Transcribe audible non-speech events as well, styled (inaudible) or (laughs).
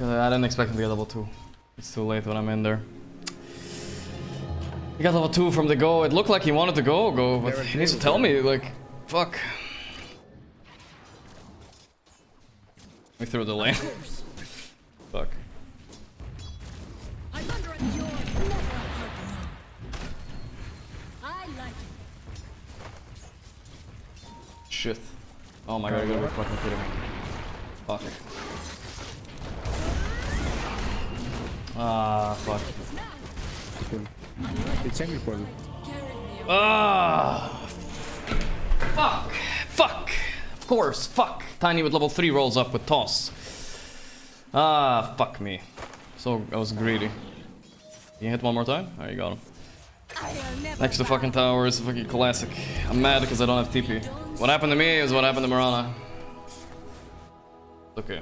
Cause I didn't expect him to get level 2. It's too late when I'm in there. He got level 2 from the go. It looked like he wanted to go, go, but he needs to tell me, like, fuck. We threw the lane. (laughs) fuck. I'm under a you're never a partner. I like it. Shit. Oh my god, you gotta be fucking kidding me. Fuck. Ah, fuck. Check me for. Ah! Fuck! Fuck! Of course, fuck! Tiny with level 3 rolls up with toss. Ah, fuck me. So, I was greedy. You hit one more time? There you got him. Next to fucking tower is a fucking classic. I'm mad because I don't have TP. What happened to me is what happened to Mirana. Okay.